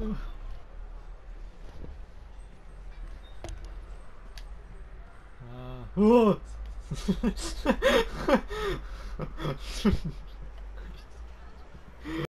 うん。あわ。